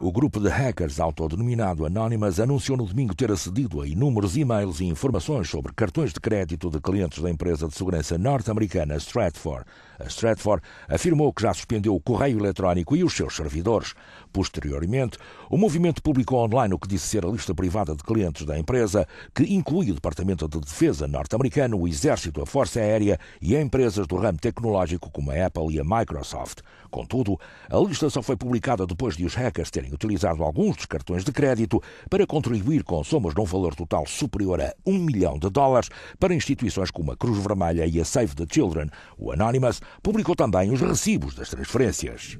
O grupo de hackers autodenominado Anonymous anunciou no domingo ter acedido a inúmeros e-mails e informações sobre cartões de crédito de clientes da empresa de segurança norte-americana Stratfor. A Stratfor afirmou que já suspendeu o correio eletrónico e os seus servidores. Posteriormente, o movimento publicou online o que disse ser a lista privada de clientes da empresa, que inclui o Departamento de Defesa norte-americano, o Exército, a Força Aérea e empresas do ramo tecnológico como a Apple e a Microsoft. Contudo, a lista só foi publicada depois de os hackers terem utilizado alguns dos cartões de crédito para contribuir com somas de um valor total superior a um milhão de dólares para instituições como a Cruz Vermelha e a Save the Children. O Anonymous publicou também os recibos das transferências.